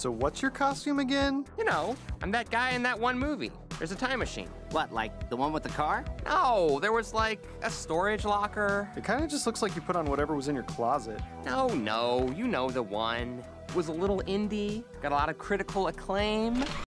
So what's your costume again? You know, I'm that guy in that one movie. There's a time machine. What, like the one with the car? No, there was like a storage locker. It kind of just looks like you put on whatever was in your closet. No, no, you know the one. It was a little indie, got a lot of critical acclaim.